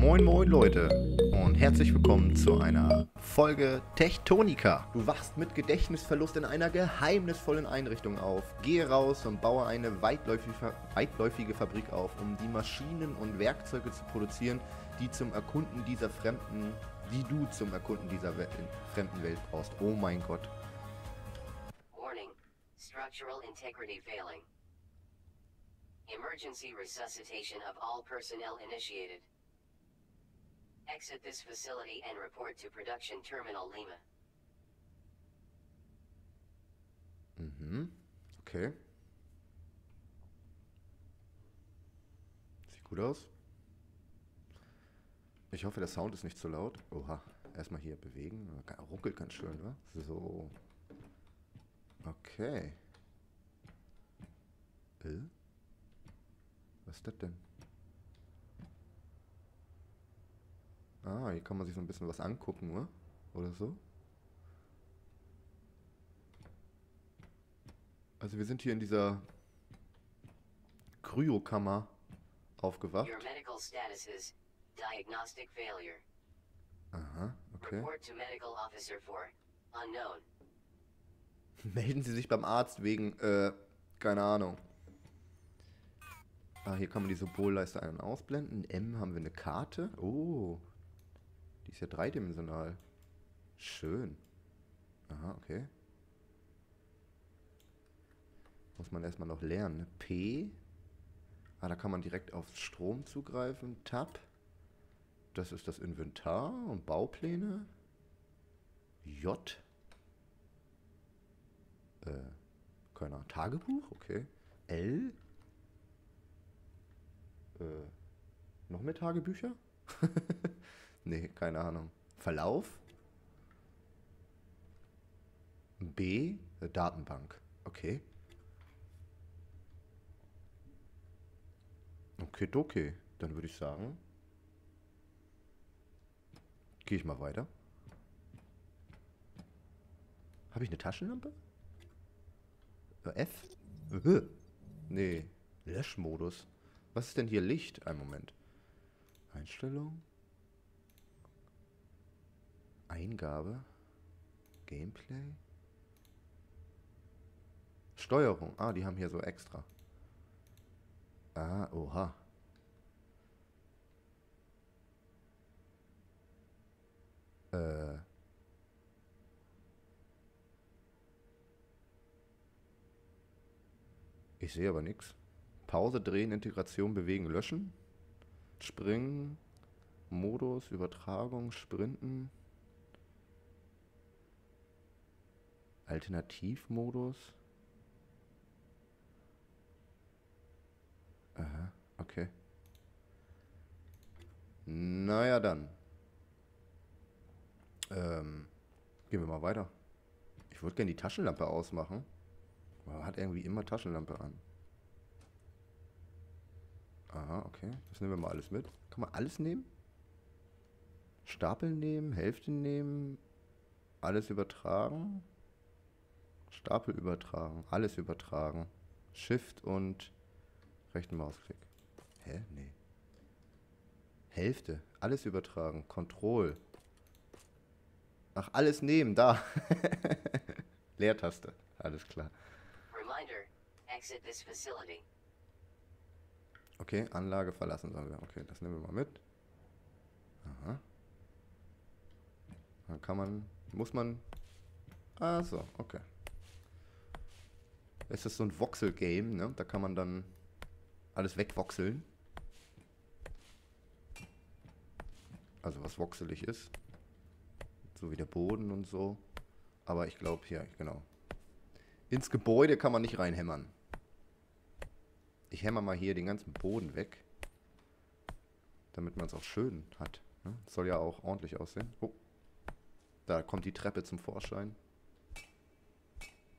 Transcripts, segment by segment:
Moin moin Leute und herzlich willkommen zu einer Folge Techtonica. Du wachst mit Gedächtnisverlust in einer geheimnisvollen Einrichtung auf. Gehe raus und baue eine weitläufige, Fabrik auf, um die Maschinen und Werkzeuge zu produzieren, die zum Erkunden dieser fremden, die du zum Erkunden dieser Welt, fremden Welt brauchst. Oh mein Gott. Warning. Structural integrity failing. Emergency resuscitation of all personnel initiated. Exit this facility and report to Production Terminal Lima. Mhm. Okay. Sieht gut aus. Ich hoffe, der Sound ist nicht zu laut. Oha. Erstmal hier bewegen. Ruckelt ganz schön, wa? So. Okay. Äh? Was ist das denn? Ah, hier kann man sich so ein bisschen was angucken, oder? Oder so. Also wir sind hier in dieser Kryokammer aufgewacht. Your medical status is diagnostic failure. Aha, okay. Report to medical officer for unknown. Melden Sie sich beim Arzt wegen, äh, keine Ahnung. Ah, hier kann man die Symbolleiste ein- und ausblenden. M haben wir eine Karte. Oh. Die ist ja dreidimensional. Schön. Aha, okay. Muss man erstmal noch lernen. ne? P. Ah, da kann man direkt auf Strom zugreifen. Tab. Das ist das Inventar und Baupläne. J. Äh, keine Ahnung. Tagebuch? Okay. L. Äh, noch mehr Tagebücher? nee, keine Ahnung. Verlauf? B. Datenbank. Okay. Okay, okay. Dann würde ich sagen, gehe ich mal weiter. Habe ich eine Taschenlampe? Äh, F? Nee. Löschmodus. Was ist denn hier Licht? Ein Moment. Einstellung. Eingabe. Gameplay. Steuerung. Ah, die haben hier so extra. Ah, oha. Äh. Ich sehe aber nichts. Pause, drehen, Integration, bewegen, löschen. Springen. Modus, Übertragung, Sprinten. Alternativmodus. Aha, okay. Naja dann. Ähm, gehen wir mal weiter. Ich würde gerne die Taschenlampe ausmachen. Man hat irgendwie immer Taschenlampe an. Aha, okay. Das nehmen wir mal alles mit. Kann man alles nehmen? Stapel nehmen, Hälfte nehmen, alles übertragen. Stapel übertragen, alles übertragen. Shift und rechten Mausklick. Hä? Nee. Hälfte, alles übertragen. Control. Ach, alles nehmen, da. Leertaste, alles klar. Reminder. Exit this facility. Okay, Anlage verlassen sollen wir. Okay, das nehmen wir mal mit. Aha. Dann kann man, muss man, ah so, okay. Es ist so ein Voxel-Game, ne? Da kann man dann alles wegvoxeln. Also was voxelig ist. So wie der Boden und so. Aber ich glaube hier, genau. Ins Gebäude kann man nicht reinhämmern. Ich hämmer mal hier den ganzen Boden weg. Damit man es auch schön hat. Ne? Soll ja auch ordentlich aussehen. Oh. Da kommt die Treppe zum Vorschein.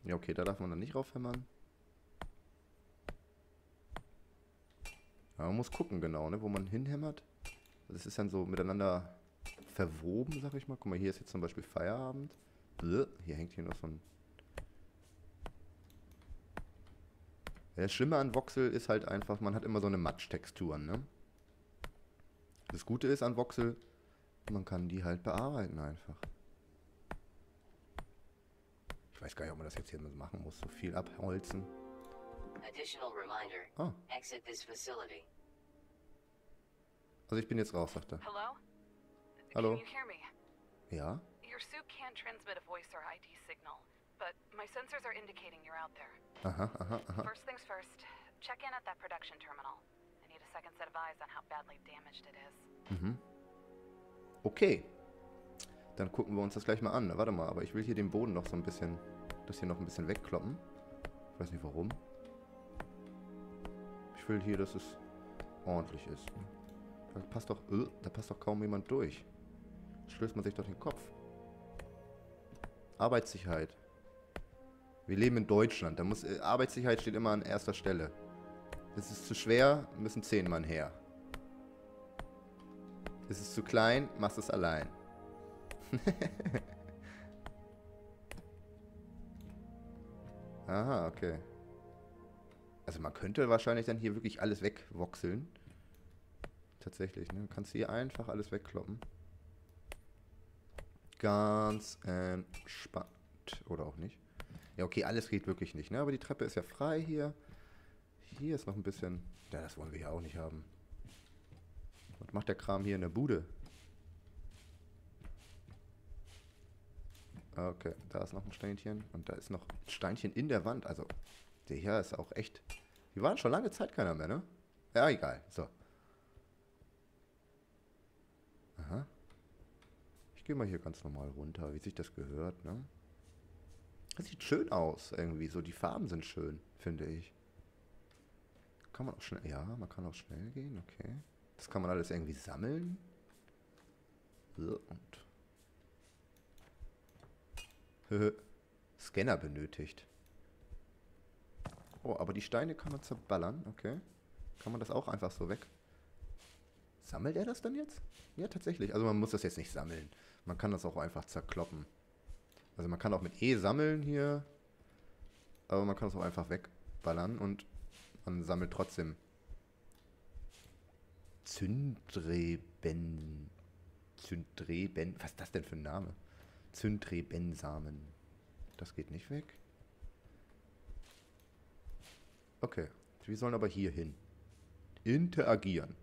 Ja, okay, da darf man dann nicht raufhämmern. Aber man muss gucken genau, ne, wo man hinhämmert. Das ist dann so miteinander verwoben, sag ich mal. Guck mal, hier ist jetzt zum Beispiel Feierabend. Hier hängt hier noch so ein Das Schlimme an Voxel ist halt einfach, man hat immer so eine Matsch-Texturen, ne? Das Gute ist an Voxel, man kann die halt bearbeiten einfach. Ich weiß gar nicht, ob man das jetzt hier machen muss. So viel abholzen. Additional reminder. Ah, Exit this facility. also ich bin jetzt raus, sagt er. Hello? Hello. Can you hear me? Ja? Your suit can't transmit a voice or ID signal, but my sensors are indicating you're out there. Aha, aha, aha. First things first, check in at that production terminal. I need a second set of eyes on how badly damaged it is. Mhm. Okay. Dann gucken wir uns das gleich mal an. Warte mal, aber ich will hier den Boden noch so ein bisschen, das hier noch ein bisschen wegkloppen. Ich weiß nicht warum. Ich will hier, dass es ordentlich ist. Da passt doch, äh, da passt doch kaum jemand durch. Stößt man sich doch den Kopf. Arbeitssicherheit. Wir leben in Deutschland. Da muss, äh, Arbeitssicherheit steht immer an erster Stelle. Es ist zu schwer, müssen zehn Mann her. Es ist zu klein, machst es allein. Aha, okay. Also man könnte wahrscheinlich dann hier wirklich alles wegwoxeln. Tatsächlich, ne? Du kannst hier einfach alles wegkloppen. Ganz entspannt. Oder auch nicht. Ja, okay, alles geht wirklich nicht, ne? Aber die Treppe ist ja frei hier. Hier ist noch ein bisschen... Ja, das wollen wir ja auch nicht haben. Was macht der Kram hier in der Bude? Okay, da ist noch ein Steinchen. Und da ist noch ein Steinchen in der Wand. Also, der hier ist auch echt... Wir waren schon lange Zeit keiner mehr, ne? Ja, egal. So. Aha. Ich gehe mal hier ganz normal runter, wie sich das gehört, ne? Das sieht schön aus, irgendwie. So, die Farben sind schön, finde ich. Kann man auch schnell... Ja, man kann auch schnell gehen, okay. Das kann man alles irgendwie sammeln. So, und... Scanner benötigt. Oh, aber die Steine kann man zerballern, okay. Kann man das auch einfach so weg? Sammelt er das dann jetzt? Ja, tatsächlich. Also man muss das jetzt nicht sammeln. Man kann das auch einfach zerkloppen. Also man kann auch mit E sammeln hier. Aber man kann es auch einfach wegballern und man sammelt trotzdem Zündreben. Zündreben. Was ist das denn für ein Name? Zündrebensamen. Das geht nicht weg. Okay. Wir sollen aber hier hin. Interagieren.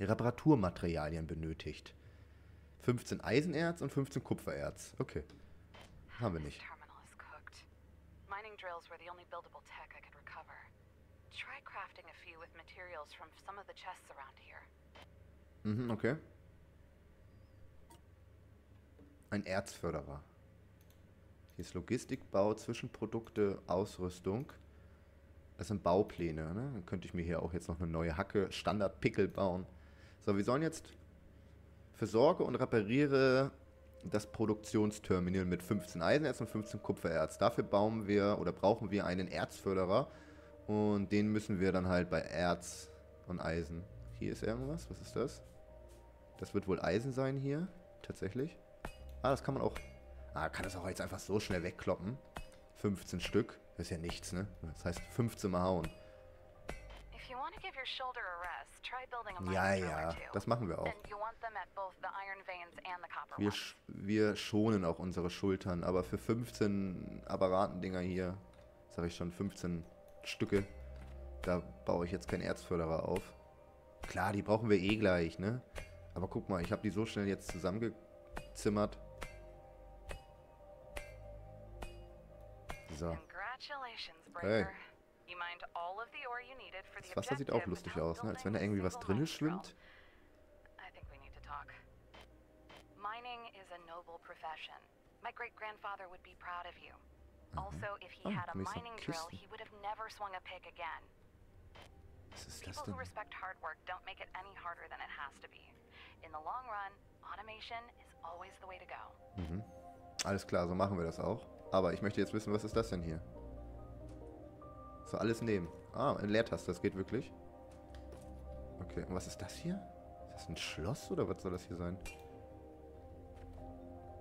Reparaturmaterialien benötigt. 15 Eisenerz und 15 Kupfererz. Okay. Haben wir nicht. Mining drills were the only buildable tech I could recover. Try crafting a few with materials from some of the chests around here. Mhm, okay. Ein Erzförderer. Hier ist Logistik, Bau, Zwischenprodukte, Ausrüstung. Das sind Baupläne, ne? Dann könnte ich mir hier auch jetzt noch eine neue Hacke, Standard-Pickel bauen. So, wir sollen jetzt versorge und repariere das Produktionsterminal mit 15 Eisenerz und 15 Kupfererz. Dafür bauen wir oder brauchen wir einen Erzförderer und den müssen wir dann halt bei Erz und Eisen. Hier ist irgendwas, was ist das? Das wird wohl Eisen sein hier, tatsächlich. Ah, das kann man auch. Ah, kann das auch jetzt einfach so schnell wegkloppen. 15 Stück. Das ist ja nichts, ne? Das heißt 15 mal hauen. Ja, ja, das machen wir auch. Wir, sch wir schonen auch unsere Schultern, aber für 15 Apparatendinger hier, sag ich schon, 15 Stücke, da baue ich jetzt keinen Erzförderer auf. Klar, die brauchen wir eh gleich, ne? Aber guck mal, ich habe die so schnell jetzt zusammengezimmert. For the Das Wasser sieht auch lustig aus, ne? Als wenn da irgendwie was drill. schwimmt. Mining is a noble profession. My great grandfather would be proud of you. Also, if he Oh, had a mining drill, he would have never swung a pick again. Was ist das People denn? who respect hard work don't make it any harder than it has to be. In the long run, automation is always the way to go. Mhm. Alles klar, so machen wir das auch. Aber ich möchte jetzt wissen, was ist das denn hier? So, alles nehmen. Ah, eine Leertaste, das geht wirklich. Okay, und was ist das hier? Ist das ein Schloss oder was soll das hier sein?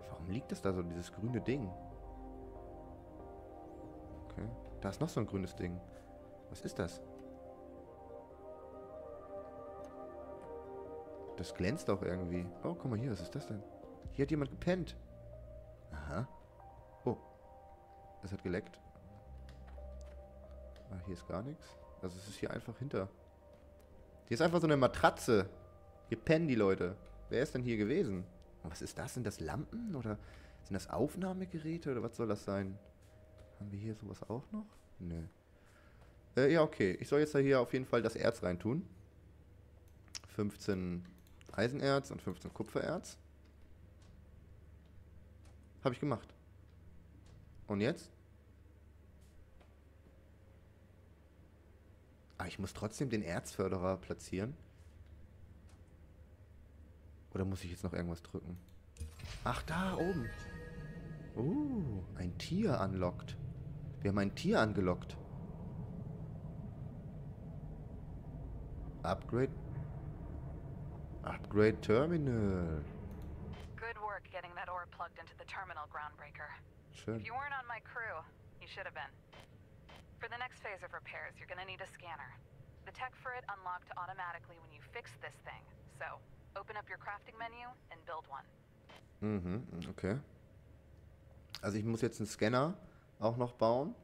Warum liegt das da so, dieses grüne Ding? Okay, da ist noch so ein grünes Ding. Was ist das? Das glänzt auch irgendwie. Oh, guck mal hier, was ist das denn? Hier hat jemand gepennt. Aha. Oh. Das hat geleckt. Ah, hier ist gar nichts. Also es ist hier einfach hinter. Hier ist einfach so eine Matratze. Hier pennen die Leute. Wer ist denn hier gewesen? Und was ist das? Sind das Lampen oder sind das Aufnahmegeräte oder was soll das sein? Haben wir hier sowas auch noch? Nö. Äh, ja, okay. Ich soll jetzt da hier auf jeden Fall das Erz reintun. 15 Eisenerz und 15 Kupfererz. Habe ich gemacht. Und jetzt? Ah, ich muss trotzdem den Erzförderer platzieren. Oder muss ich jetzt noch irgendwas drücken? Ach, da oben. Oh, ein Tier anlockt. Wir haben ein Tier angelockt. Upgrade. Upgrade Terminal. Getting that ore plugged into the terminal, Groundbreaker. Schön. If you weren't on my crew, you should have been. For the next phase of repairs, you're gonna need a scanner. The tech for it unlocked automatically when you fix this thing. So, open up your crafting menu and build one. Mhm, okay. Also ich muss jetzt einen Scanner auch noch bauen.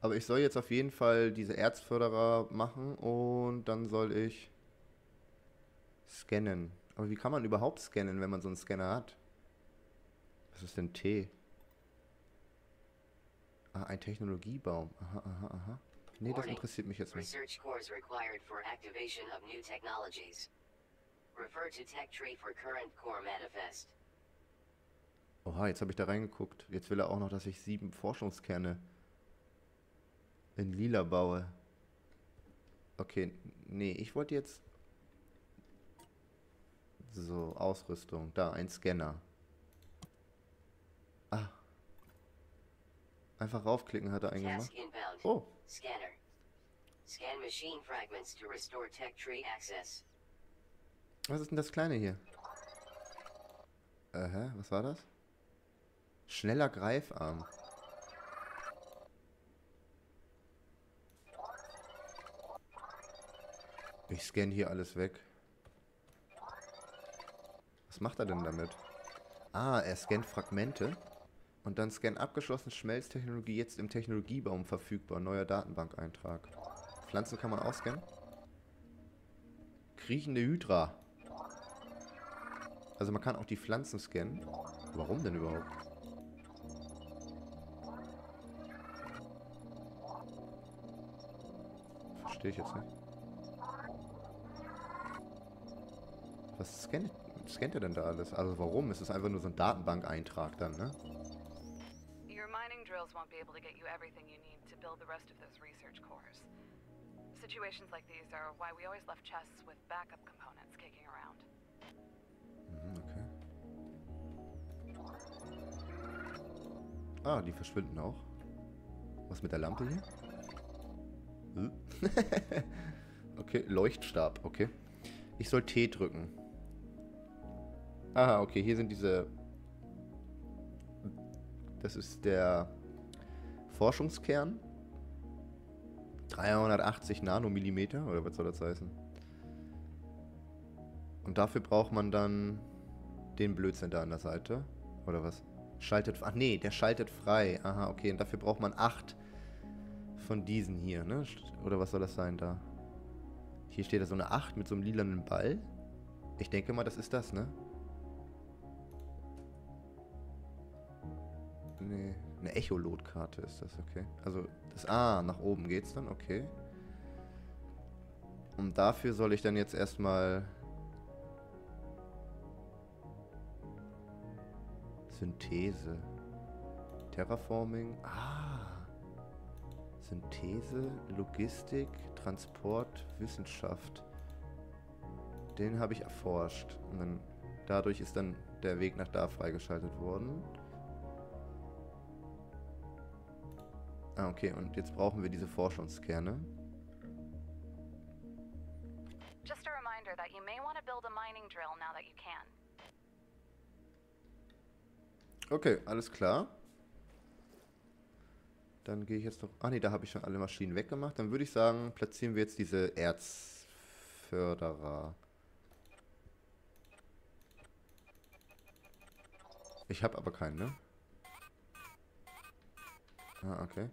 Aber ich soll jetzt auf jeden Fall diese Erzförderer machen und dann soll ich scannen. Aber wie kann man überhaupt scannen, wenn man so einen Scanner hat? Was ist denn T? Ah, ein Technologiebaum. Aha, aha, aha. Nee, das interessiert mich jetzt nicht. Research cores required for activation of new technologies. Refer to Tech Tree for current core manifest. Oha, jetzt habe ich da reingeguckt. Jetzt will er auch noch, dass ich sieben Forschungskerne in lila baue. Okay, nee, ich wollte jetzt... So, Ausrüstung. Da, ein Scanner. Ah. Einfach raufklicken hat er eingemacht. Oh, Scanner. Scan machine fragments to restore Tech Tree access. was ist denn das Kleine hier? Äh, hä? Was war das? Schneller Greifarm. Ich scanne hier alles weg. Was macht er denn damit? Ah, er scannt Fragmente. Und dann scan abgeschlossene Schmelztechnologie jetzt im Technologiebaum verfügbar. Neuer Datenbankeintrag. Pflanzen kann man ausscannen. Kriechende Hydra. Also man kann auch die Pflanzen scannen. Warum denn überhaupt? Verstehe ich jetzt nicht. Was scannt, scannt er denn da alles? Also warum? Es ist einfach nur so ein Datenbankeintrag dann, ne? Your mining drills won't be able to get you everything you need to build the rest of those research cores. Situations like these are why we always left chests with backup components kicking around. Mhm, okay. Ah, die verschwinden auch. Was mit der Lampe hier? Hm? okay, Leuchtstab, okay. Ich soll T drücken. Aha, okay, hier sind diese... Das ist der Forschungskern. 380 Nanomillimeter, oder was soll das heißen? Und dafür braucht man dann den Blödsinn da an der Seite. Oder was? Schaltet. Ach nee, der schaltet frei. Aha, okay. Und dafür braucht man acht von diesen hier, ne? Oder was soll das sein da? Hier steht da so eine 8 mit so einem lilanen Ball. Ich denke mal, das ist das, ne? Nee, eine Echolotkarte ist das, okay. Also, das A, nach oben geht's dann, okay. Und dafür soll ich dann jetzt erstmal Synthese. Terraforming. Ah. Synthese, Logistik, Transport, Wissenschaft. Den habe ich erforscht. Und dann, dadurch ist dann der Weg nach da freigeschaltet worden. Ah, okay. Und jetzt brauchen wir diese Forschungskerne. Just a reminder that you may want to build a mining drill now that you can. Okay, alles klar. Dann gehe ich jetzt noch... Ah ne, da habe ich schon alle Maschinen weggemacht. Dann würde ich sagen, platzieren wir jetzt diese Erzförderer. Ich habe aber keinen, ne? Ah, okay.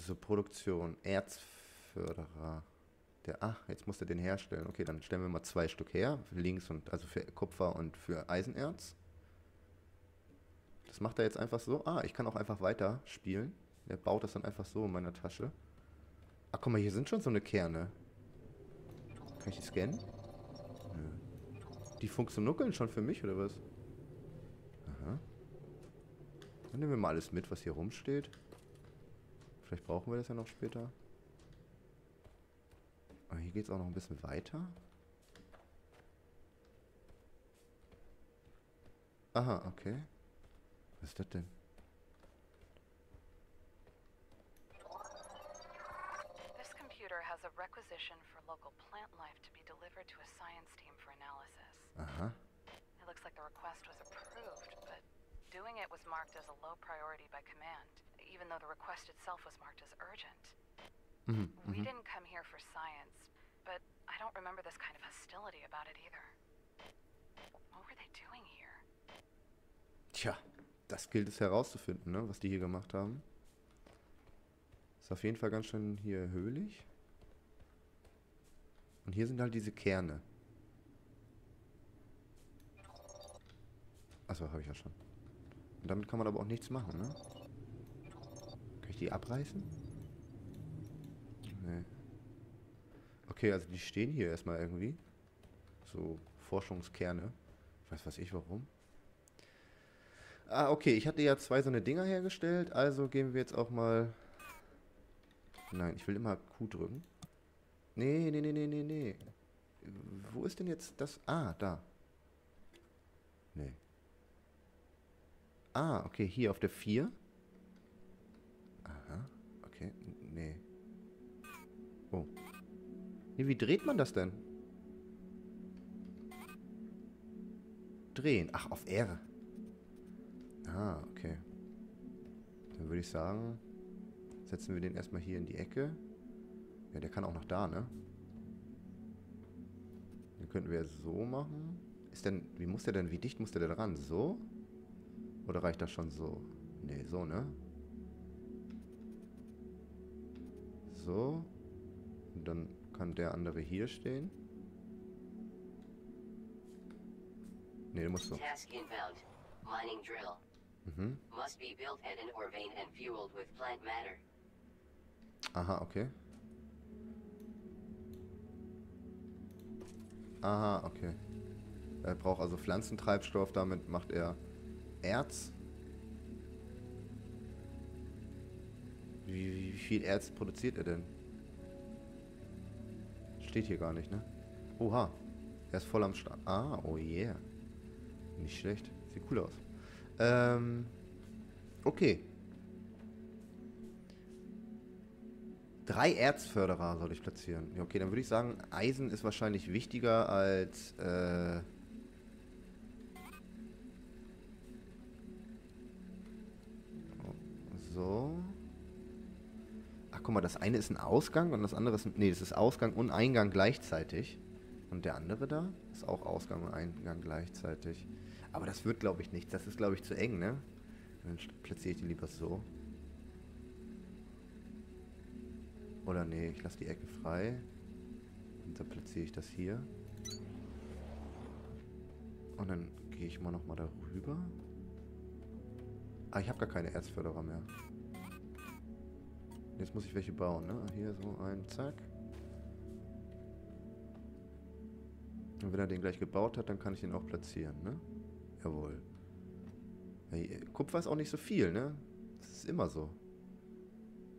So, Produktion. Erzförderer. Der, ach, jetzt muss er den herstellen. Okay, dann stellen wir mal zwei Stück her. Links und, also für Kupfer und für Eisenerz. Das macht er jetzt einfach so. Ah, ich kann auch einfach weiter spielen. Er baut das dann einfach so in meiner Tasche. Ach, guck mal, hier sind schon so eine Kerne. Kann ich die scannen? Nö. Die funktionieren schon für mich, oder was? Aha. Dann nehmen wir mal alles mit, was hier rumsteht. Vielleicht brauchen wir das ja noch später. Aber hier geht es auch noch ein bisschen weiter. Aha, okay. Was ist das denn? This computer has a requisition for local plant life to be delivered to a science team for analysis. Aha. It looks like the request was approved, but doing it was marked as a low priority by command, even though the request itself was marked as urgent. Mhm, We mhm. didn't come here for science, but I don't remember this kind of hostility about it either. What were they doing here? Tja, das gilt es herauszufinden, ne, was die hier gemacht haben. Ist auf jeden Fall ganz schön hier höhlig. Und hier sind halt diese Kerne. Achso, habe ich ja schon. Und damit kann man aber auch nichts machen, ne? Kann ich die abreißen? Nee. Okay, also die stehen hier erstmal irgendwie. So Forschungskerne. Weiß was ich warum. Ah, okay, ich hatte ja zwei so eine Dinger hergestellt, also gehen wir jetzt auch mal... Nein, ich will immer Q drücken. Nee, nee, nee, nee, nee, nee. Wo ist denn jetzt das? Ah, da. Nee. Ah, okay, hier auf der 4. Aha, okay, nee. Oh. Nee, wie dreht man das denn? Drehen. Ach, auf R. Ah, okay. Dann würde ich sagen, setzen wir den erstmal hier in die Ecke. Ja, der kann auch noch da, ne? Den könnten wir so machen. Ist denn, wie muss der denn, wie dicht muss der denn ran? So? Oder reicht das schon so? Ne, so, ne? So. Und dann kann der andere hier stehen. Ne, der muss so. Task inbound. Mining drill. Mhm. Must be built at an ore vein and fueled with plant matter. Aha, okay. Aha, okay. Er braucht also Pflanzentreibstoff, damit macht er Erz. Wie, wie viel Erz produziert er denn? Steht hier gar nicht, ne? Oha. Er ist voll am Start. Ah, oh yeah. Nicht schlecht. Sieht cool aus. Ähm. Okay. Drei Erzförderer soll ich platzieren. Ja, okay, dann würde ich sagen, Eisen ist wahrscheinlich wichtiger als. Äh, guck mal, das eine ist ein Ausgang und das andere ist. ein- Nee, das ist Ausgang und Eingang gleichzeitig. Und der andere da ist auch Ausgang und Eingang gleichzeitig. Aber das wird, glaube ich, nicht. Das ist, glaube ich, zu eng, ne? Dann platziere ich die lieber so. Oder nee, ich lasse die Ecken frei. Und dann platziere ich das hier. Und dann gehe ich mal nochmal darüber. Ah, ich habe gar keine Erzförderer mehr. Jetzt muss ich welche bauen, ne? Hier so ein, zack. Und wenn er den gleich gebaut hat, dann kann ich den auch platzieren, ne? Jawohl. Hey, Kupfer ist auch nicht so viel, ne? Das ist immer so.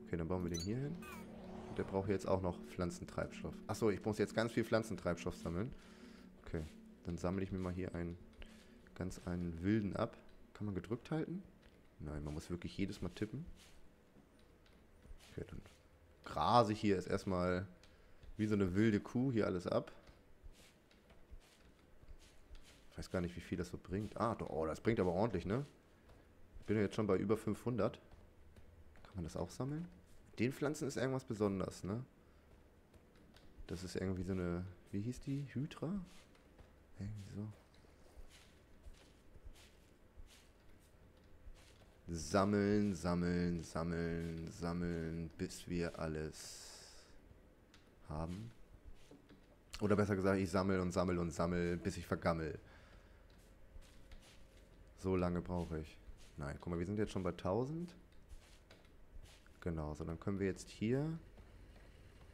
Okay, dann bauen wir den hier hin. Und der braucht jetzt auch noch Pflanzentreibstoff. Achso, ich muss jetzt ganz viel Pflanzentreibstoff sammeln. Okay, dann sammle ich mir mal hier einen ganz einen wilden ab. Kann man gedrückt halten? Nein, man muss wirklich jedes Mal tippen. Okay, dann grase ich hier ist erstmal wie so eine wilde Kuh hier alles ab. Ich weiß gar nicht, wie viel das so bringt. Ah, oh, das bringt aber ordentlich, ne? Ich bin ja jetzt schon bei über 500. Kann man das auch sammeln? Den Pflanzen ist irgendwas besonders, ne? Das ist irgendwie so eine Wie hieß die? Hydra? Irgendwie so. Sammeln, sammeln, sammeln, sammeln, bis wir alles haben. Oder besser gesagt, ich sammel und sammel und sammel, bis ich vergammel. So lange brauche ich. Nein, guck mal, wir sind jetzt schon bei 1000. Genau, so dann können wir jetzt hier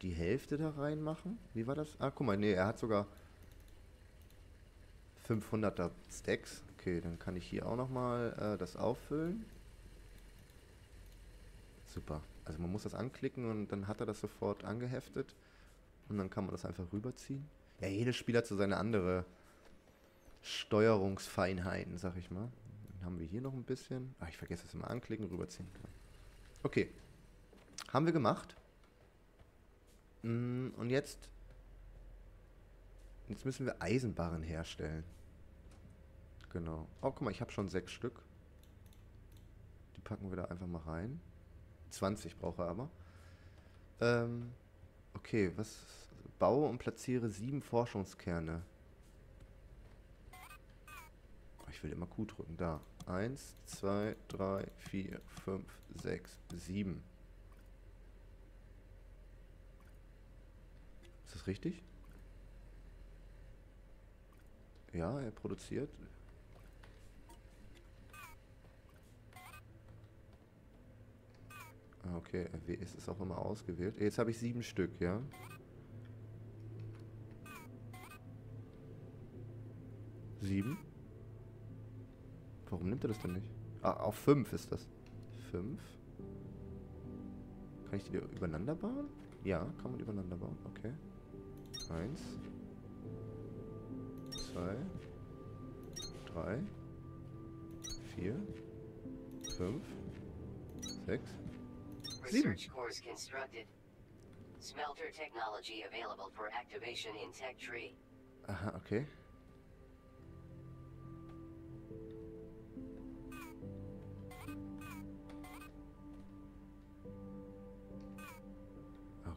die Hälfte da reinmachen. Wie war das? Ah, guck mal, nee, er hat sogar 500er Stacks. Okay, dann kann ich hier auch nochmal äh, das auffüllen. Super. Also man muss das anklicken und dann hat er das sofort angeheftet. Und dann kann man das einfach rüberziehen. Ja, jedes Spiel hat so seine andere Steuerungsfeinheiten, sag ich mal. Dann haben wir hier noch ein bisschen. Ach, ich vergesse es immer anklicken, rüberziehen. Okay. Haben wir gemacht. Mm, und jetzt. Jetzt müssen wir Eisenbarren herstellen. Genau. Oh, guck mal, ich habe schon sechs Stück. Die packen wir da einfach mal rein. 20 brauche er aber. Ähm, okay, was? Baue und platziere sieben Forschungskerne. Oh, ich will immer Q drücken. Da. Eins, zwei, drei, vier, fünf, sechs, sieben. Ist das richtig? Ja, er produziert. Okay, es ist auch immer ausgewählt. Jetzt habe ich sieben Stück, ja? Sieben? Warum nimmt er das denn nicht? Ah, auf fünf ist das. Fünf? Kann ich die übereinander bauen? Ja, kann man übereinander bauen. Okay. Eins. Zwei. Drei. Vier. Fünf. Sechs. Sieben. Research cores constructed. Smelter technology available for activation in Tech Tree. Aha, okay.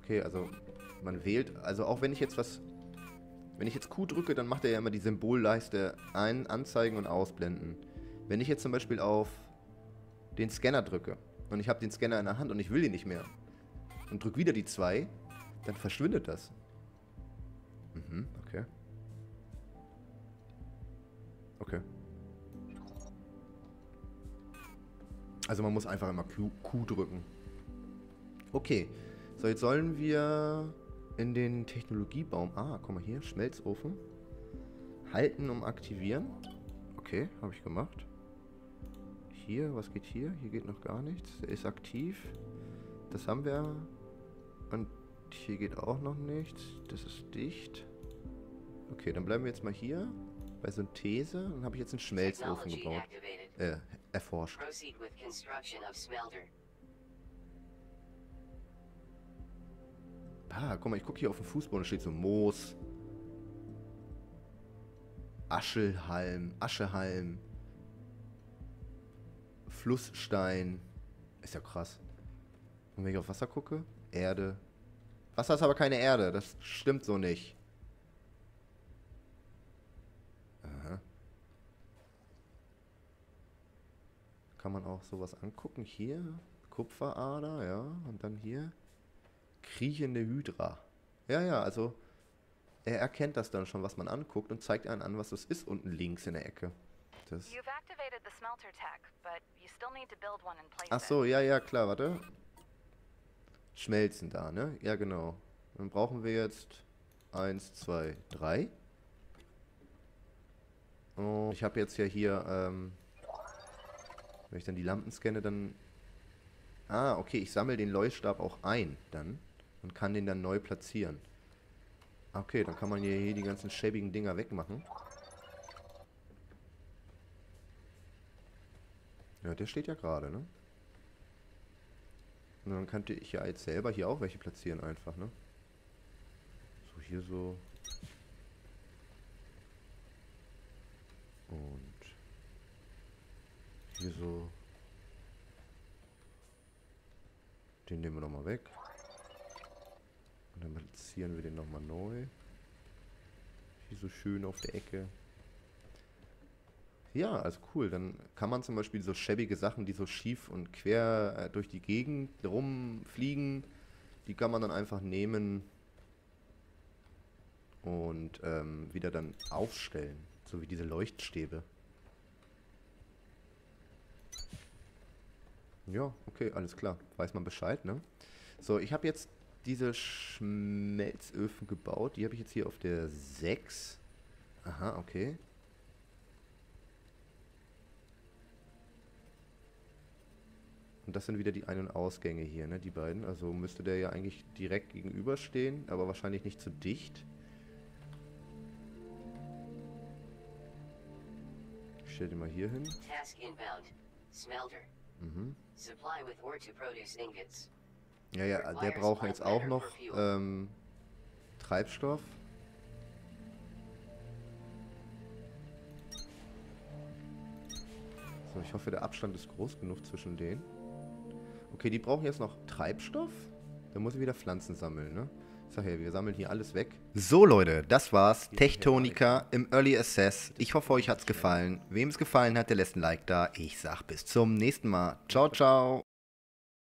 Okay, also man wählt, also auch wenn ich jetzt was, wenn ich jetzt Q drücke, dann macht er ja immer die Symbolleiste ein, anzeigen und ausblenden. Wenn ich jetzt zum Beispiel auf den Scanner drücke und ich habe den Scanner in der Hand und ich will ihn nicht mehr und drücke wieder die 2, dann verschwindet das. Mhm, okay. Okay. Also man muss einfach immer Q, Q drücken. Okay. So, jetzt sollen wir in den Technologiebaum. Ah, guck mal hier, Schmelzofen. Halten, um aktivieren. Okay, habe ich gemacht. Hier, was geht hier? Hier geht noch gar nichts. Der ist aktiv. Das haben wir. Und hier geht auch noch nichts. Das ist dicht. Okay, dann bleiben wir jetzt mal hier bei Synthese. Dann habe ich jetzt einen Schmelzofen gebaut. Äh, erforscht. Ah, guck mal, ich gucke hier auf den Fußboden, da steht so Moos. Aschelhalm, Aschehalm. Flussstein. Ist ja krass. Und wenn ich auf Wasser gucke, Erde. Wasser ist aber keine Erde, das stimmt so nicht. Aha. Kann man auch sowas angucken? Hier, Kupferader, ja. Und dann hier, kriechende Hydra. Ja, ja, also er erkennt das dann schon, was man anguckt und zeigt einen an, was das ist, unten links in der Ecke. Das Ach so, ja, ja, klar, warte. Schmelzen da, ne? Ja, genau. Dann brauchen wir jetzt eins, zwei, drei. Und ich habe jetzt ja hier, ähm, wenn ich dann die Lampen scanne, dann... Ah, okay, ich sammle den Leuchtstab auch ein, dann. Und kann den dann neu platzieren. Okay, dann kann man hier, hier die ganzen schäbigen Dinger wegmachen. Ja, der steht ja gerade, ne? Und dann könnte ich ja jetzt selber hier auch welche platzieren einfach, ne? So, hier so. Und hier so. Den nehmen wir nochmal weg. Und dann platzieren wir den nochmal neu. so schön auf der Ecke. Ja, also cool. Dann kann man zum Beispiel so schäbige Sachen, die so schief und quer äh, durch die Gegend rumfliegen, die kann man dann einfach nehmen und ähm, wieder dann aufstellen. So wie diese Leuchtstäbe. Ja, okay, alles klar. Weiß man Bescheid, ne? So, ich habe jetzt diese Schmelzöfen gebaut. Die habe ich jetzt hier auf der 6. Aha, okay. Und das sind wieder die Ein- und Ausgänge hier, ne, die beiden. Also müsste der ja eigentlich direkt gegenüberstehen, aber wahrscheinlich nicht zu dicht. Ich stelle den mal hier hin. Task inbound. Smelter. Mhm. Supply with ore to produce ingots. Ja, ja, der braucht jetzt auch noch ähm, Treibstoff. So, ich hoffe, der Abstand ist groß genug zwischen denen. Okay, die brauchen jetzt noch Treibstoff. Dann muss ich wieder Pflanzen sammeln, ne? Ich sag ja, wir sammeln hier alles weg. So Leute, das war's. Techtonica im Early Access. Ich hoffe, euch hat's gefallen. Wem es gefallen hat, der lässt ein Like da. Ich sag bis zum nächsten Mal. Ciao, ciao.